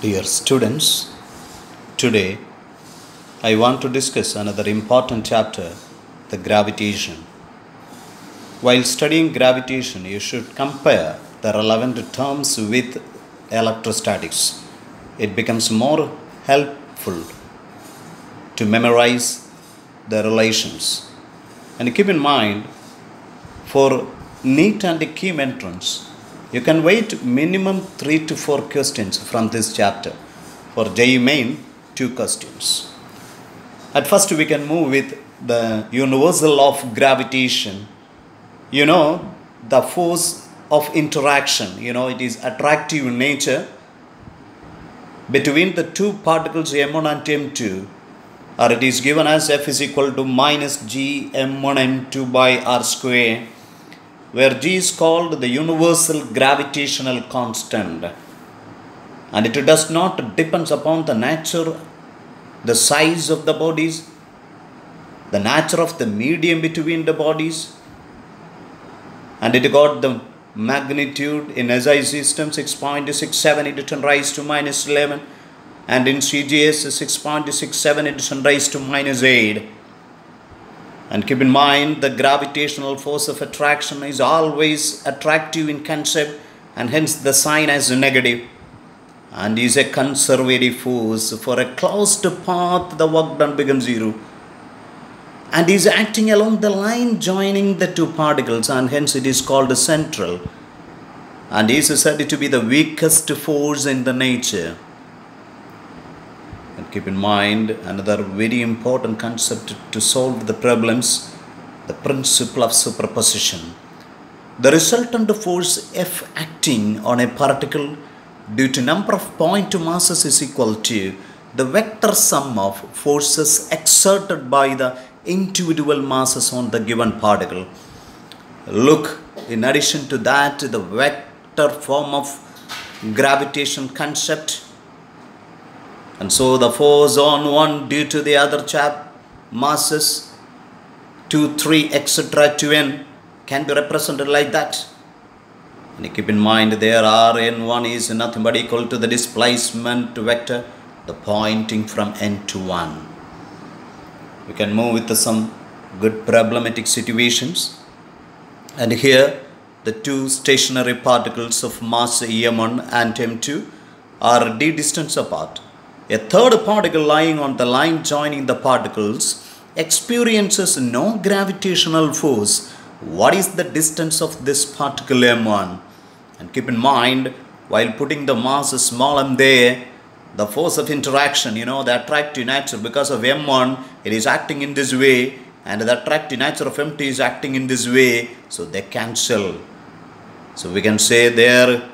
Dear students, today I want to discuss another important chapter the gravitation. While studying gravitation, you should compare the relevant terms with electrostatics. It becomes more helpful to memorize the relations. And keep in mind, for NEET and KEAM entrance, you can wait minimum 3 to 4 questions from this chapter. For JEE main, 2 questions. At first, we can move with the universal of gravitation. You know, the force of interaction, you know, it is attractive in nature between the two particles m1 and m2 or it is given as f is equal to minus g m1 m2 by r square where g is called the universal gravitational constant. And it does not depends upon the nature the size of the bodies the nature of the medium between the bodies. And it got the magnitude in SI system 6.67 into 10 raised to minus 11 and in CGS 6.67 into 10 raised to minus 8 and keep in mind the gravitational force of attraction is always attractive in concept and hence the sign as negative and is a conservative force for a closed path the work done becomes zero and is acting along the line joining the two particles and hence it is called central and is said to be the weakest force in the nature and keep in mind another very important concept to solve the problems the principle of superposition the resultant force f acting on a particle due to number of point masses is equal to the vector sum of forces exerted by the individual masses on the given particle. Look, in addition to that, the vector form of gravitation concept. And so the force on one due to the other chap masses 2, 3, etc. to n can be represented like that. And keep in mind there r n1 is nothing but equal to the displacement vector, the pointing from n to 1 we can move with some good problematic situations and here the two stationary particles of mass m1 and m2 are d distance apart a third particle lying on the line joining the particles experiences no gravitational force what is the distance of this particle m1 and keep in mind while putting the mass small m there the force of interaction, you know, the attractive nature because of M1, it is acting in this way, and the attractive nature of M2 is acting in this way, so they cancel. So we can say their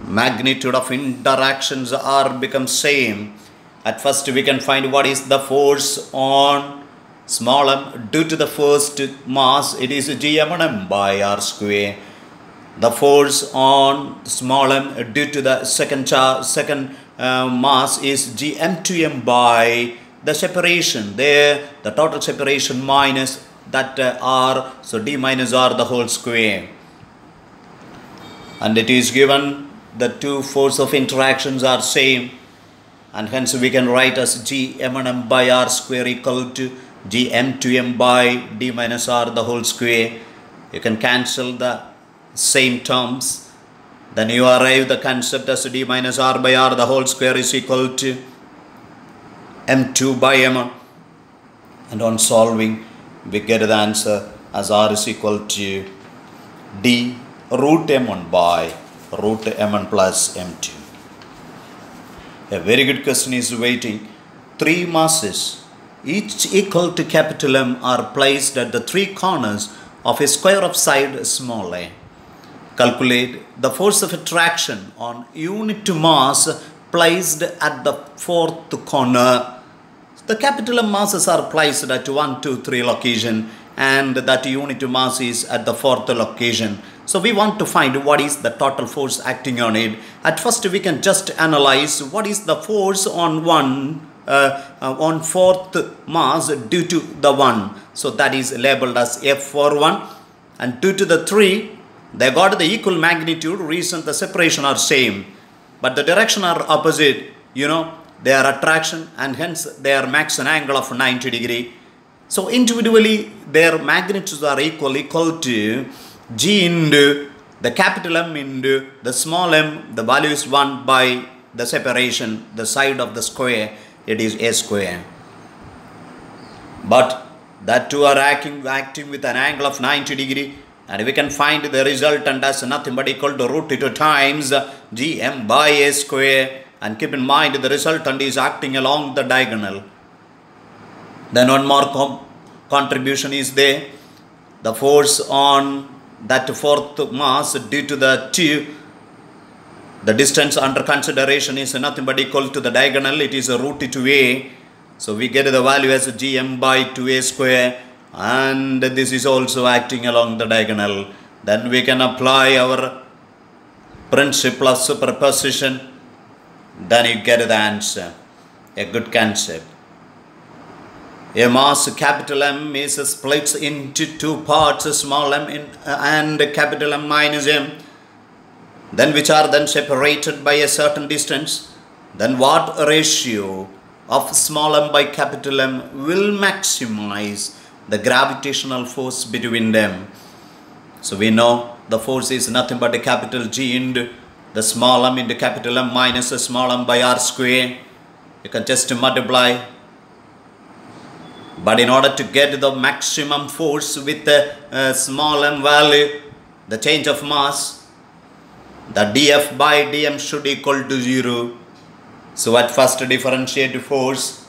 magnitude of interactions are become same. At first, we can find what is the force on small m due to the first mass, it is gm1m by r square. The force on small m due to the second second uh, mass is gm2m by the separation there the total separation minus that uh, r so d minus r the whole square and it is given the two force of interactions are same. And hence we can write as gm1m by r square equal to gm2m by d minus r the whole square. You can cancel the same terms. Then you arrive the concept as d minus r by r the whole square is equal to m2 by m1 and on solving we get the answer as r is equal to d root m1 by root m1 plus m2 a very good question is waiting three masses each equal to capital M are placed at the three corners of a square of side small a calculate the force of attraction on unit mass placed at the fourth corner. The capital M masses are placed at 1, 2, 3 location and that unit mass is at the fourth location. So we want to find what is the total force acting on it. At first we can just analyze what is the force on one uh, uh, on fourth mass due to the 1. So that is labeled as F for 1 and due to the 3 they got the equal magnitude reason the separation are same but the direction are opposite, you know, their attraction and hence their max an angle of 90 degree. So individually their magnitudes are equal equal to g into the capital M into the small m, the value is 1 by the separation, the side of the square, it is a square. But that two are acting, acting with an angle of 90 degree and we can find the resultant as nothing but equal to root 2 times gm by a square and keep in mind the resultant is acting along the diagonal. Then one more contribution is there. The force on that fourth mass due to the two, the distance under consideration is nothing but equal to the diagonal. It is a root 2a. So we get the value as gm by 2a square and this is also acting along the diagonal. Then we can apply our principle of superposition. Then you get the answer. A good concept. A mass capital M is split into two parts, a small m in, and capital M minus m, then which are then separated by a certain distance. Then what ratio of small m by capital M will maximize the gravitational force between them? So we know the force is nothing but a capital G into the small m into capital M minus a small m by r square. You can just multiply but in order to get the maximum force with the uh, small m value, the change of mass, the df by dm should equal to 0. So at first differentiate force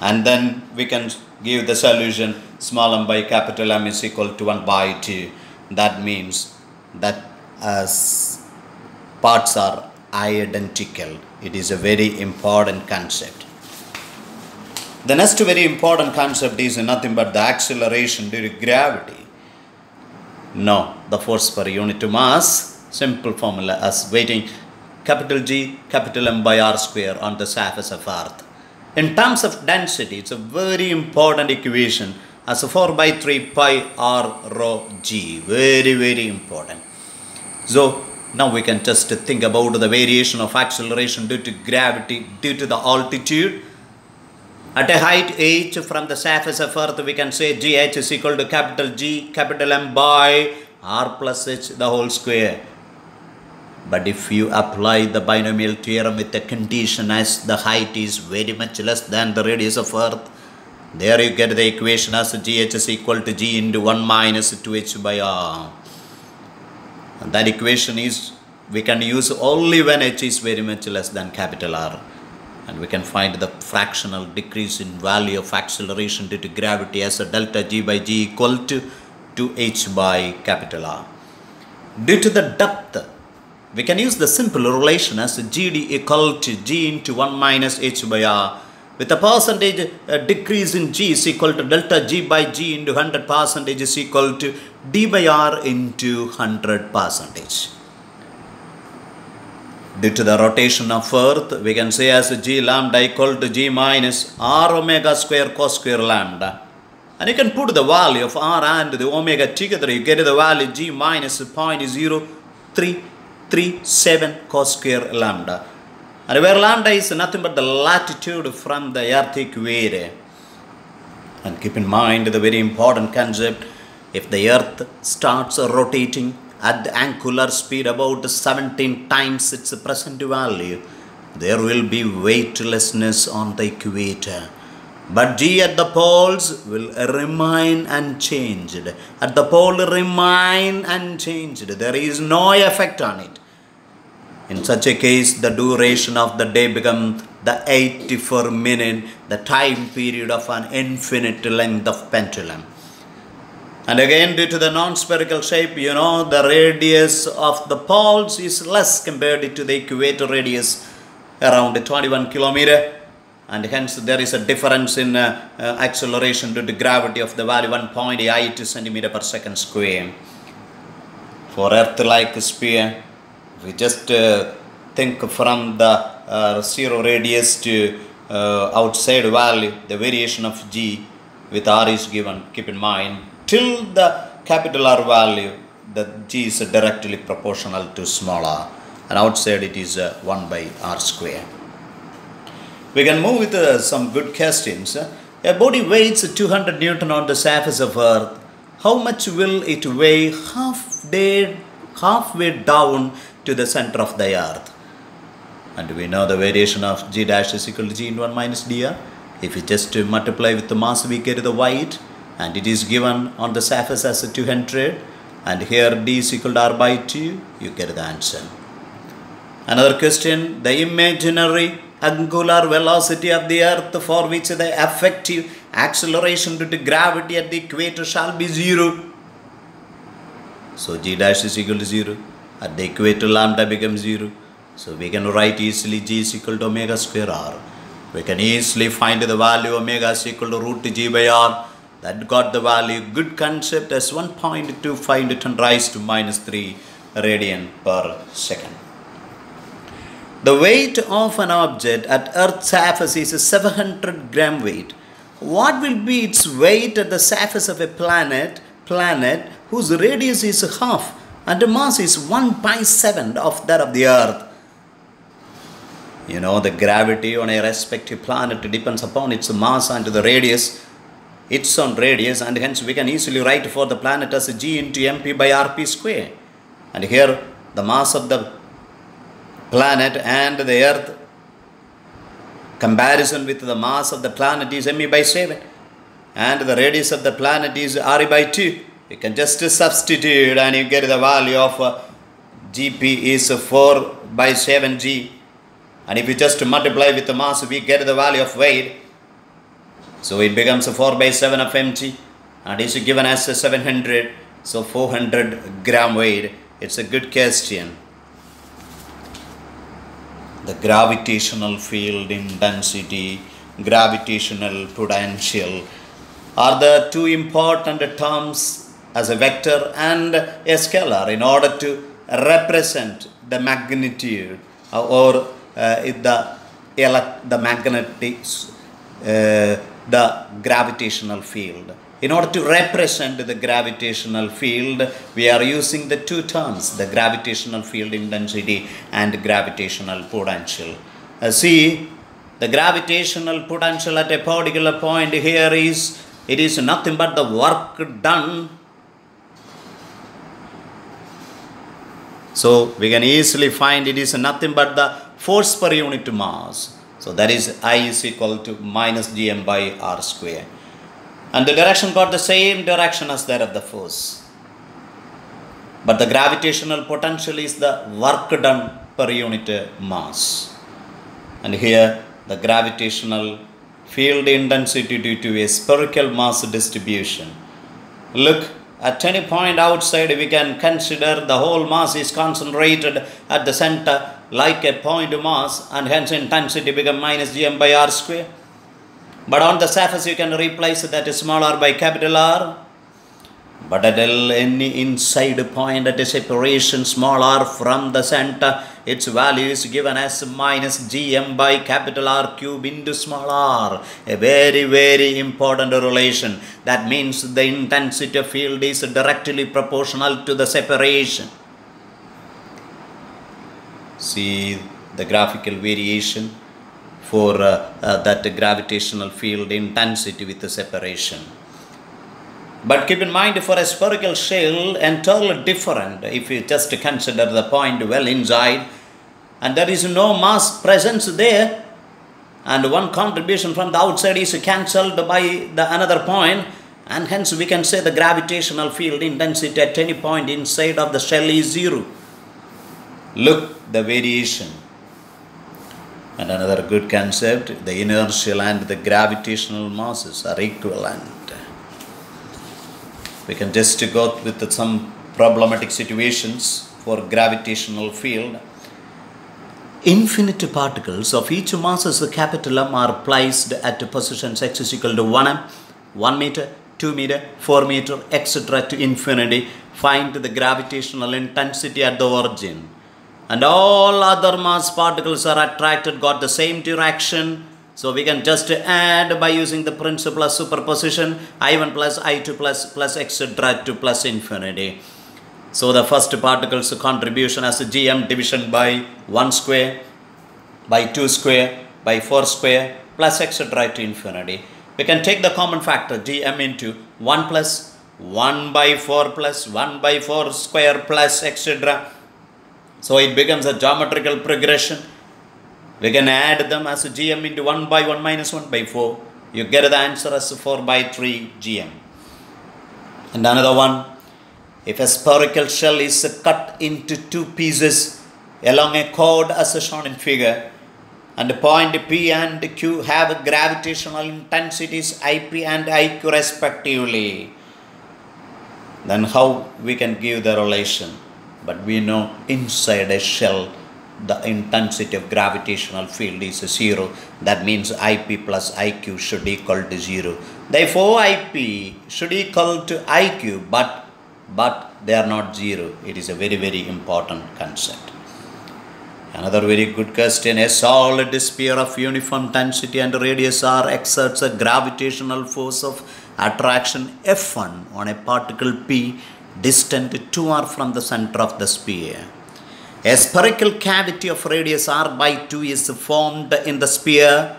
and then we can give the solution small m by capital M is equal to 1 by 2. That means that as parts are identical. It is a very important concept. The next very important concept is nothing but the acceleration due to gravity. No, the force per unit to mass, simple formula as weighting capital G, capital M by R square on the surface of Earth. In terms of density, it's a very important equation as a 4 by 3 pi R rho G. Very, very important. So, now we can just think about the variation of acceleration due to gravity due to the altitude at a height h from the surface of earth we can say gh is equal to capital G capital M by r plus h the whole square. But if you apply the binomial theorem with the condition as the height is very much less than the radius of earth, there you get the equation as gh is equal to g into 1 minus 2h by r. And that equation is we can use only when h is very much less than capital R and we can find the fractional decrease in value of acceleration due to gravity as a delta g by g equal to 2h by capital R. Due to the depth, we can use the simple relation as gd equal to g into 1 minus h by r with a percentage uh, decrease in g is equal to delta g by g into 100 percentage is equal to d by r into 100 percentage due to the rotation of earth we can say as g lambda equal to g minus r omega square cos square lambda. And you can put the value of r and the omega together. You get the value g minus 0.0337 cos square lambda. And where lambda is nothing but the latitude from the earth equator. And keep in mind the very important concept. If the earth starts rotating at the angular speed about 17 times its present value, there will be weightlessness on the equator. But G at the poles will remain unchanged. At the pole remain unchanged. There is no effect on it. In such a case, the duration of the day becomes the 84 minute, the time period of an infinite length of pendulum. And again, due to the non-spherical shape, you know, the radius of the poles is less compared to the equator radius, around 21 kilometer. And hence, there is a difference in uh, uh, acceleration due to gravity of the value 1.8 centimeter per second square. For Earth-like sphere, we just uh, think from the uh, zero radius to uh, outside value, the variation of g with r is given. Keep in mind, till the capital R value, the g is directly proportional to small r. and outside it is uh, 1 by r square. We can move with uh, some good questions. A body weighs 200 Newton on the surface of Earth. How much will it weigh half day, halfway down to the center of the Earth? And we know the variation of g dash is equal to g in 1 minus dr. If you just multiply with the mass, we get the weight, and it is given on the surface as a 200. And here d is equal to r by 2, you get the answer. Another question the imaginary angular velocity of the earth for which the effective acceleration due to gravity at the equator shall be zero. So g dash is equal to 0. At the equator lambda becomes 0. So we can write easily g is equal to omega square r. We can easily find the value omega is equal to root g by r. That got the value. Good concept as 1.25 into 10 raised to minus 3 radian per second. The weight of an object at Earth's surface is a 700 gram weight. What will be its weight at the surface of a planet, planet whose radius is half and the mass is 1 by 7 of that of the Earth? You know, the gravity on a respective planet depends upon its mass and the radius, its own radius, and hence we can easily write for the planet as g into mp by rp square. And here, the mass of the planet and the earth comparison with the mass of the planet is me by 7 and the radius of the planet is r by 2 you can just substitute and you get the value of uh, gp is 4 by 7g and if you just multiply with the mass we get the value of weight so it becomes a 4 by 7 of mt and is given as a 700 so 400 gram weight. It's a good question. The gravitational field intensity, gravitational potential are the two important terms as a vector and a scalar in order to represent the magnitude or uh, the, the magnetic, uh, the gravitational field. In order to represent the gravitational field, we are using the two terms, the gravitational field intensity and gravitational potential. Uh, see, the gravitational potential at a particular point here is, it is nothing but the work done. So, we can easily find it is nothing but the force per unit mass. So, that is I is equal to minus gm by r square and the direction got the same direction as that of the force. But the gravitational potential is the work done per unit mass. And here the gravitational field intensity due to a spherical mass distribution. Look, at any point outside we can consider the whole mass is concentrated at the center like a point mass and hence intensity become minus gm by r square. But on the surface you can replace that small r by capital R. But at any inside point at a separation small r from the center, its value is given as minus gm by capital R cube into small r. A very, very important relation. That means the intensity of field is directly proportional to the separation. See the graphical variation for uh, uh, that gravitational field intensity with the separation. But keep in mind for a spherical shell entirely different if you just consider the point well inside and there is no mass presence there and one contribution from the outside is cancelled by the another point and hence we can say the gravitational field intensity at any point inside of the shell is zero. Look the variation and another good concept, the inertial and the gravitational masses are equivalent. We can just go with some problematic situations for gravitational field. Infinite particles of each mass as a capital M are placed at positions x is equal to 1 m, 1 meter, 2 meter, 4 meter, etc. to infinity. Find the gravitational intensity at the origin and all other mass particles are attracted got the same direction so we can just add by using the principle of superposition i1 plus i2 plus plus etc to plus infinity So the first particle's contribution as a gm division by 1 square, by 2 square, by 4 square, plus etc. to infinity. We can take the common factor gm into 1 plus 1 by 4 plus 1 by 4 square plus etc. So it becomes a geometrical progression. We can add them as gm into 1 by 1 minus 1 by 4. You get the answer as 4 by 3 gm. And another one, if a spherical shell is cut into two pieces along a chord as shown in figure, and the point P and Q have gravitational intensities IP and IQ respectively, then how we can give the relation? But we know inside a shell the intensity of gravitational field is zero. That means IP plus IQ should equal to zero. Therefore, IP should equal to IQ, but but they are not zero. It is a very very important concept. Another very good question. A solid sphere of uniform density and radius r exerts a gravitational force of attraction F1 on a particle P distant 2r from the center of the sphere. A spherical cavity of radius r by 2 is formed in the sphere.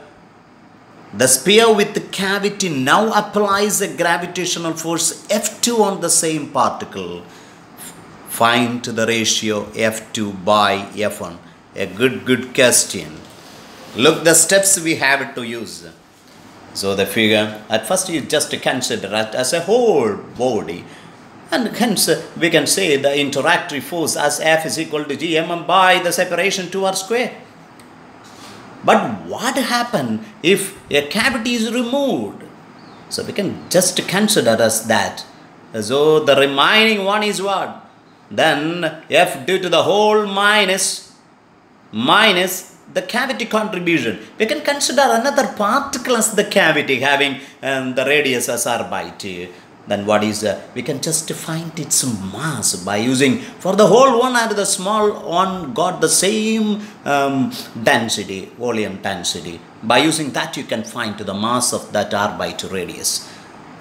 The sphere with the cavity now applies a gravitational force F2 on the same particle. Find the ratio F2 by F1. A good, good question. Look the steps we have to use. So the figure, at first you just consider it as a whole body. And hence we can say the interactive force as F is equal to gm by the separation 2r square. But what happen if a cavity is removed? So we can just consider as that. So the remaining one is what? Then F due to the whole minus minus the cavity contribution. We can consider another particle as the cavity having um, the radius as r by 2 then what is uh, we can just find its mass by using for the whole one and the small one got the same um, density volume density. By using that you can find to the mass of that 2 radius.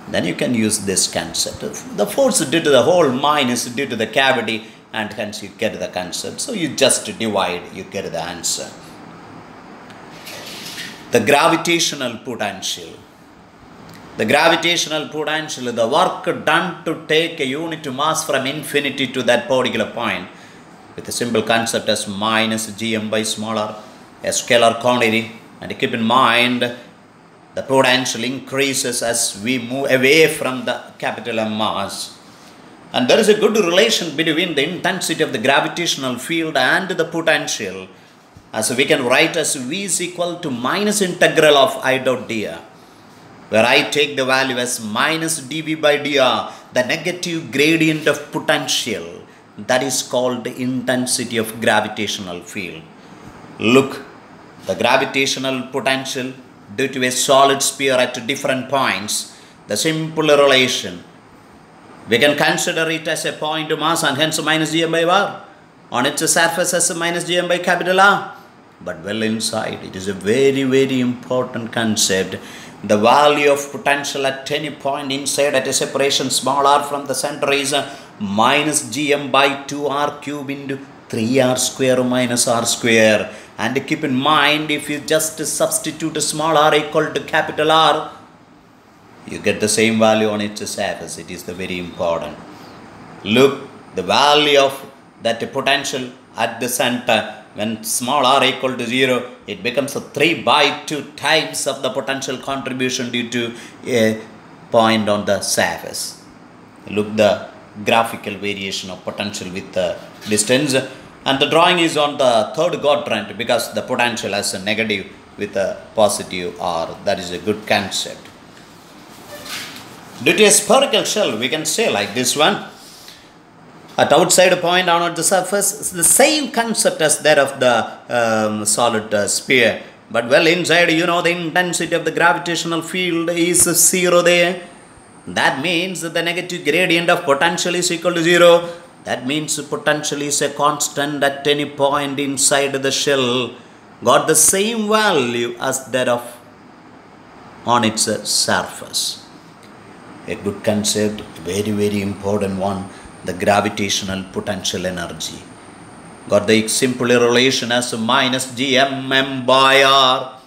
Then you can use this concept. The force due to the whole minus due to the cavity and hence you get the concept. So you just divide you get the answer. The gravitational potential the gravitational potential, the work done to take a unit mass from infinity to that particular point with a simple concept as minus gm by smaller, a scalar quantity. And keep in mind, the potential increases as we move away from the capital M mass. And there is a good relation between the intensity of the gravitational field and the potential. As we can write as V is equal to minus integral of I dot dr where I take the value as minus dV by dr, the negative gradient of potential that is called the intensity of gravitational field. Look, the gravitational potential due to a solid sphere at different points, the simple relation. We can consider it as a point of mass and hence minus gm by r. On its surface as minus gm by capital R. But well inside, it is a very, very important concept the value of potential at any point inside at a separation small r from the center is uh, minus gm by 2r cube into 3r square minus r square. And keep in mind if you just substitute small r equal to capital R you get the same value on its surface it is the very important. Look the value of that potential at the center when small r equal to 0 it becomes a 3 by 2 times of the potential contribution due to a point on the surface. Look the graphical variation of potential with the distance. And the drawing is on the third quadrant because the potential has a negative with a positive r. That is a good concept. Due to a spherical shell we can say like this one at outside a point at the surface it's the same concept as that of the um, solid uh, sphere. But well inside you know the intensity of the gravitational field is zero there. That means the negative gradient of potential is equal to zero. That means potential is a constant at any point inside the shell. Got the same value as that of on its surface. A good concept very very important one the gravitational potential energy. Got the simple relation as minus gmm by r.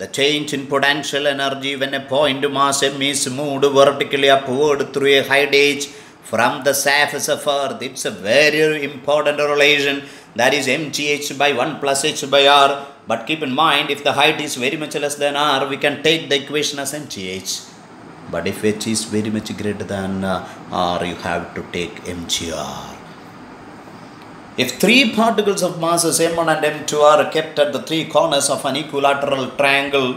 The change in potential energy when a point mass m is moved vertically upward through a height h from the surface of earth. It's a very important relation that is mgh by 1 plus h by r. But keep in mind if the height is very much less than r, we can take the equation as mgh. But if h is very much greater than uh, r, you have to take mgr. If three particles of masses m1 and m2 are kept at the three corners of an equilateral triangle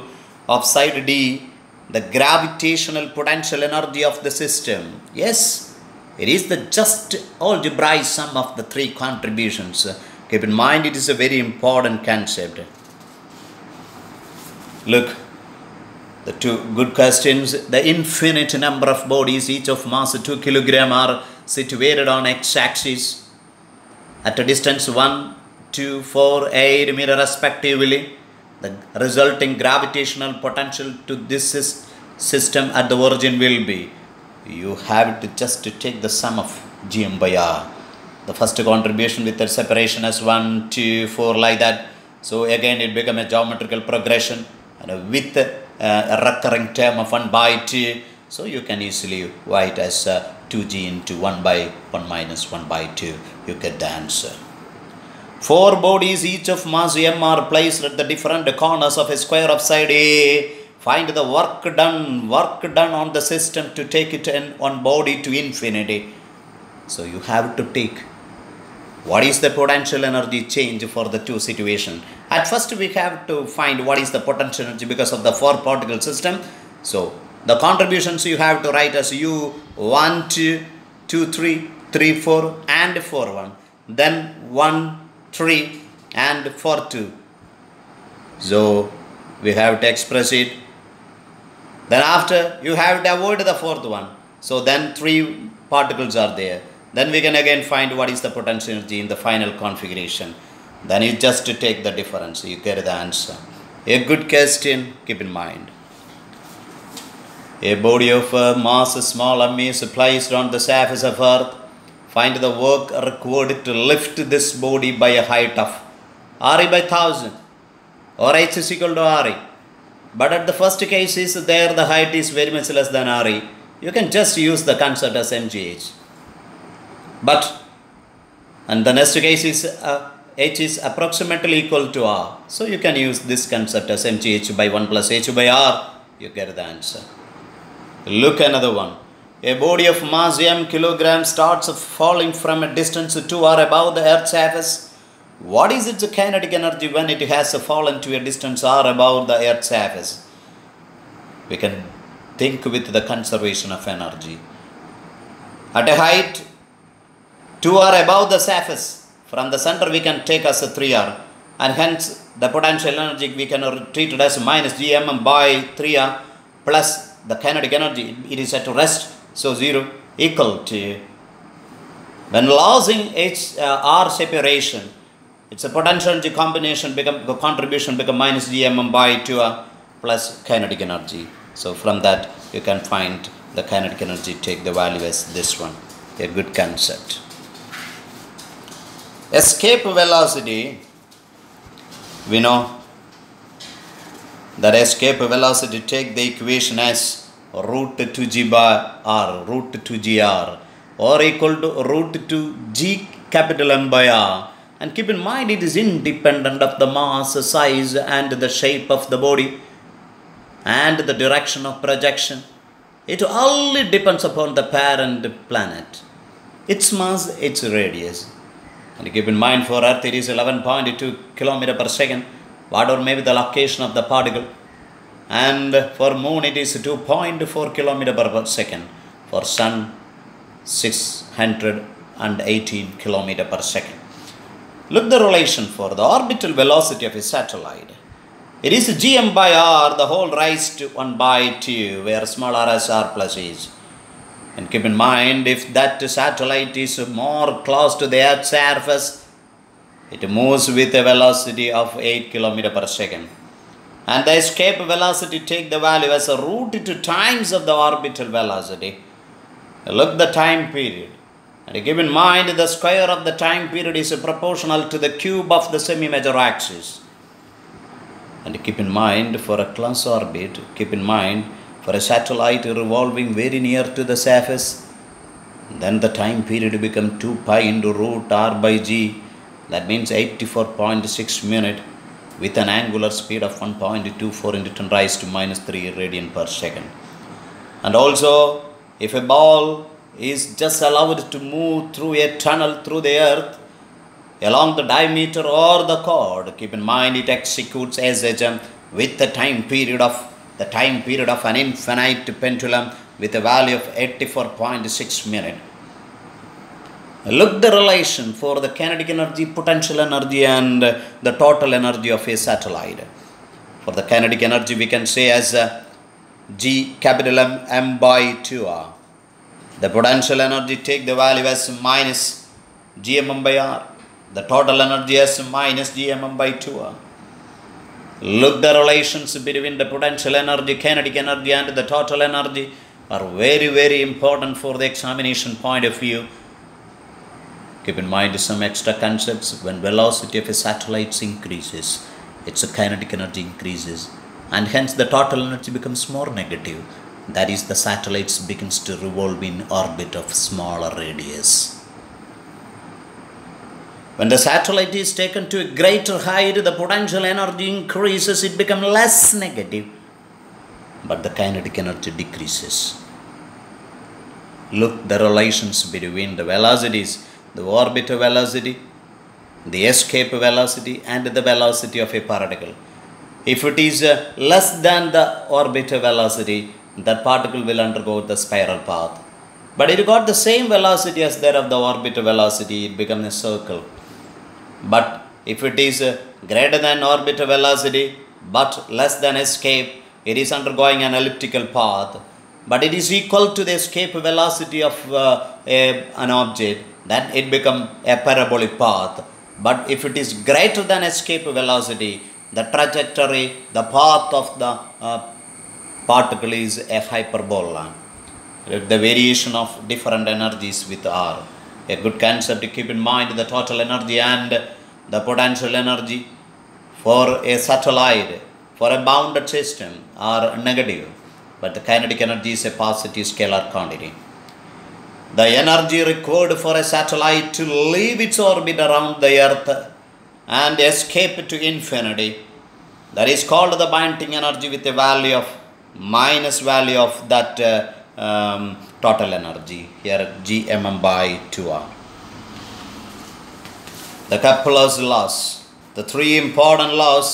of side d, the gravitational potential energy of the system, yes, it is the just algebraic sum of the three contributions. Keep in mind, it is a very important concept. Look, the two good questions. The infinite number of bodies, each of mass 2 kilogram, are situated on x-axis at a distance 1, 2, 4, 8 meter respectively. The resulting gravitational potential to this system at the origin will be you have to just take the sum of gm by r. The first contribution with the separation as 1, 2, 4 like that. So again it become a geometrical progression and with a recurring term of 1 by 2. So you can easily write as uh, 2g into 1 by 1 minus 1 by 2. You get the answer. Four bodies, each of mass m, are placed at the different corners of a square of side A. Find the work done, work done on the system to take it in one body to infinity. So you have to take what is the potential energy change for the two situation. At first we have to find what is the potential energy because of the four particle system. So the contributions you have to write as u 1, 2, 2, 3, 3, 4 and 4, 1. Then 1, 3 and 4, 2. So we have to express it. Then after you have to avoid the fourth one. So then three particles are there. Then we can again find what is the potential energy in the final configuration. Then you just take the difference. You get the answer. A good question, keep in mind. A body of uh, mass small m is placed on the surface of earth. Find the work required to lift this body by a height of RE by 1000 or H is equal to RE. But at the first case is there the height is very much less than RE. You can just use the concept as MGH. But and the next case is uh, H is approximately equal to R. So you can use this concept as MGH by 1 plus H by R. You get the answer. Look another one. A body of mass m kilogram starts falling from a distance to or above the earth's surface. What is its kinetic energy when it has fallen to a distance or above the earth's surface? We can think with the conservation of energy. At a height 2 or above the surface, from the center we can take as a 3r and hence the potential energy we can treat it as minus gmm by 3r plus the kinetic energy. It is at rest so 0 equal to. When losing h uh, r separation it's a potential energy combination become the contribution become minus gmm by 2r plus kinetic energy. So from that you can find the kinetic energy take the value as this one. A good concept escape velocity we know that escape velocity take the equation as root 2g by r root 2gr or equal to root 2g capital M by r. And keep in mind it is independent of the mass size and the shape of the body and the direction of projection. It only depends upon the parent planet its mass its radius and keep in mind for Earth it is 11.2 kilometer per second, whatever may be the location of the particle. And for Moon it is 2.4 kilometer per second. For Sun 618 kilometer per second. Look the relation for the orbital velocity of a satellite. It is gm by r, the whole raised to 1 by 2, where small r is r plus is. And keep in mind, if that satellite is more close to the Earth's surface, it moves with a velocity of 8 km per second. And the escape velocity take the value as a root to times of the orbital velocity. Look the time period. And keep in mind the square of the time period is proportional to the cube of the semi-major axis. And keep in mind for a close orbit, keep in mind for a satellite revolving very near to the surface, then the time period becomes 2 pi into root r by g. That means 84.6 minute with an angular speed of 1.24 into 10 rise to minus 3 radian per second. And also, if a ball is just allowed to move through a tunnel through the earth along the diameter or the chord, keep in mind it executes as a jump with the time period of the time period of an infinite pendulum with a value of 84.6 minute. Look the relation for the kinetic energy, potential energy, and the total energy of a satellite. For the kinetic energy, we can say as uh, G capital M M by 2R. The potential energy take the value as minus GMM by R. The total energy as minus GMM by 2R. Look the relations between the potential energy, kinetic energy, and the total energy are very very important for the examination point of view Keep in mind some extra concepts when velocity of a satellite increases, its kinetic energy increases, and hence the total energy becomes more negative. That is, the satellites begins to revolve in orbit of smaller radius. When the satellite is taken to a greater height, the potential energy increases, it becomes less negative, but the kinetic energy decreases. Look the relations between the velocities the orbital velocity, the escape velocity, and the velocity of a particle. If it is uh, less than the orbital velocity, that particle will undergo the spiral path. But if it got the same velocity as that of the orbital velocity, it becomes a circle. But if it is uh, greater than orbital velocity but less than escape, it is undergoing an elliptical path. But it is equal to the escape velocity of uh, a, an object then it become a parabolic path. But if it is greater than escape velocity, the trajectory, the path of the uh, particle is a hyperbola. The variation of different energies with R. A good concept to keep in mind the total energy and the potential energy for a satellite, for a bounded system are negative, but the kinetic energy is a positive scalar quantity. The energy required for a satellite to leave its orbit around the earth and escape to infinity that is called the binding energy with a value of minus value of that uh, um, total energy. Here gmm by 2r the kepler's laws the three important laws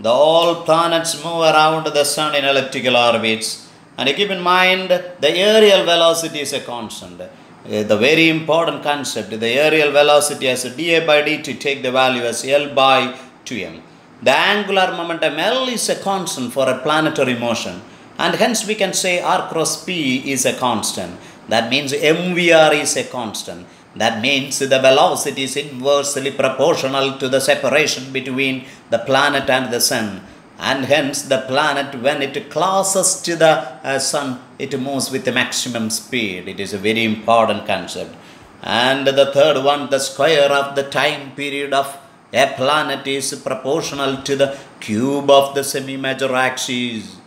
the all planets move around the sun in elliptical orbits. And you keep in mind the areal velocity is a constant. Uh, the very important concept, the areal velocity as dA by dt take the value as L by 2m. The angular momentum L is a constant for a planetary motion and hence we can say R cross P is a constant. That means MVR is a constant. That means the velocity is inversely proportional to the separation between the planet and the sun and hence the planet when it closes to the uh, sun it moves with maximum speed it is a very important concept and the third one the square of the time period of a planet is proportional to the cube of the semi-major axis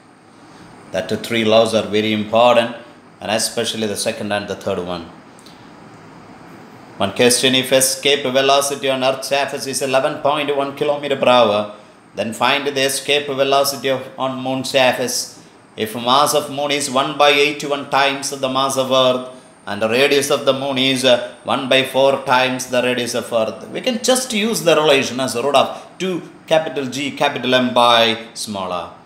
that the three laws are very important and especially the second and the third one one question if escape velocity on earth's surface is 11.1 km per hour then find the escape velocity of on Moon's surface. If mass of moon is 1 by 81 times the mass of earth and the radius of the moon is uh, 1 by 4 times the radius of earth, we can just use the relation as a root of 2 capital G capital M by small r.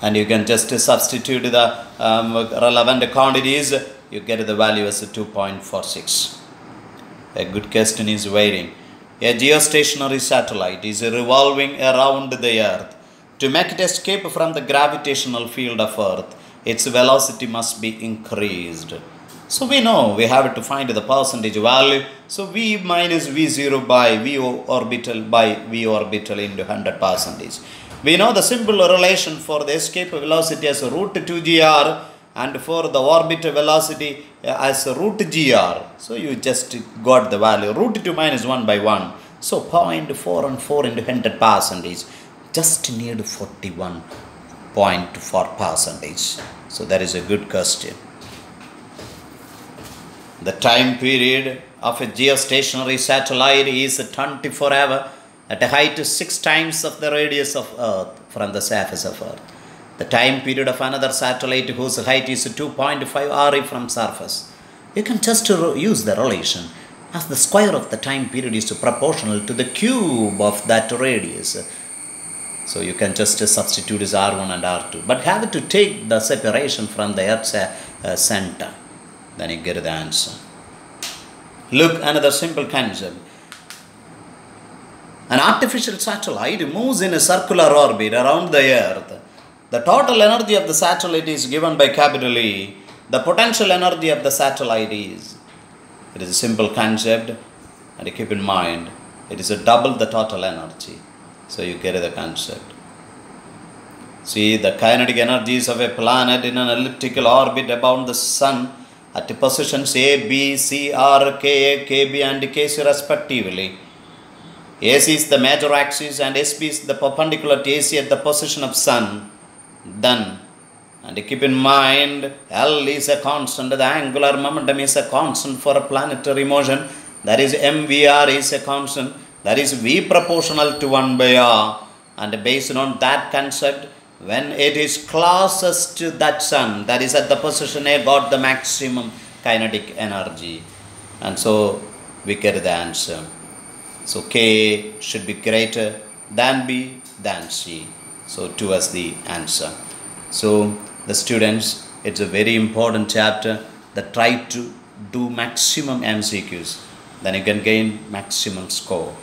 And you can just substitute the um, relevant quantities, you get the value as 2.46. A good question is waiting. A geostationary satellite is revolving around the Earth. To make it escape from the gravitational field of Earth, its velocity must be increased. So we know we have to find the percentage value. So V minus V0 by V orbital by V orbital into 100 percentage. We know the simple relation for the escape velocity as root 2gr and for the orbit velocity as root gr so you just got the value. Root 2 minus 1 by 1 so 0.4 and 4 into 100 percentage. Just need 41.4 percentage. So that is a good question. The time period of a geostationary satellite is 24 hour at a height 6 times of the radius of earth from the surface of earth the time period of another satellite whose height is 2.5 RE from surface. You can just use the relation as the square of the time period is proportional to the cube of that radius. So you can just substitute as R1 and R2. But have to take the separation from the Earth's uh, center. Then you get the answer. Look, another simple concept. An artificial satellite moves in a circular orbit around the Earth the total energy of the satellite is given by capital E. The potential energy of the satellite is. It is a simple concept and keep in mind it is a double the total energy. So you get the concept. See the kinetic energies of a planet in an elliptical orbit about the sun at positions A, B, C, R, K, KB and KC respectively. AC is the major axis and SB is the perpendicular to AC at the position of sun then and keep in mind L is a constant, the angular momentum is a constant for a planetary motion, that is MVR is a constant, that is V proportional to 1 by R. And based on that concept, when it is closest to that sun, that is at the position A, got the maximum kinetic energy. And so we get the answer. So K should be greater than B than C. So 2 as the answer. So the students, it's a very important chapter that try to do maximum MCQs. Then you can gain maximum score.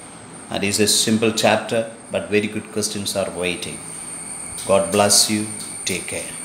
And it's a simple chapter, but very good questions are waiting. God bless you. Take care.